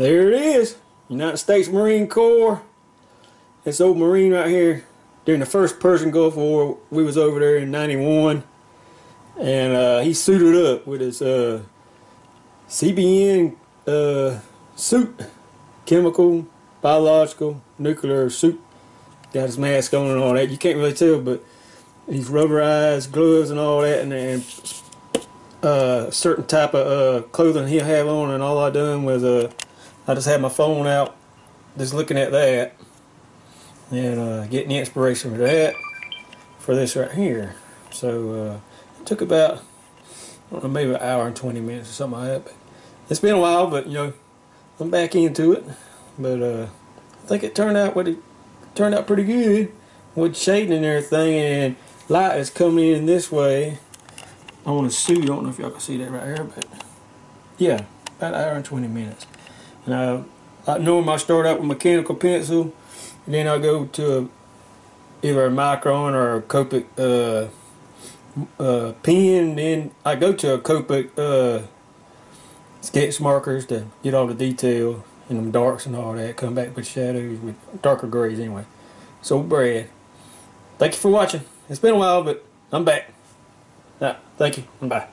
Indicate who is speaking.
Speaker 1: There it is. United States Marine Corps. This old Marine right here. During the first Persian Gulf War, we was over there in 91. And uh, he suited up with his uh, CBN uh, suit. Chemical, biological, nuclear suit. Got his mask on and all that. You can't really tell, but he's rubberized gloves and all that. And, and uh, certain type of uh, clothing he'll have on. And all I done was... Uh, I just had my phone out, just looking at that, and uh, getting inspiration for that, for this right here. So uh, it took about, I don't know, maybe an hour and 20 minutes or something like that. But it's been a while, but you know, I'm back into it. But uh, I think it turned out what it turned out pretty good with shading and everything, and light is coming in this way on a suit. I don't know if y'all can see that right here, but yeah, about an hour and 20 minutes. And I, I normally I start out with mechanical pencil, and then I go to a, either a micron or a Copic uh, uh, pen. Then I go to a Copic uh, sketch markers to get all the detail and them darks and all that. Come back with shadows with darker grays anyway. So Brad, thank you for watching. It's been a while, but I'm back. Yeah, thank you. Bye.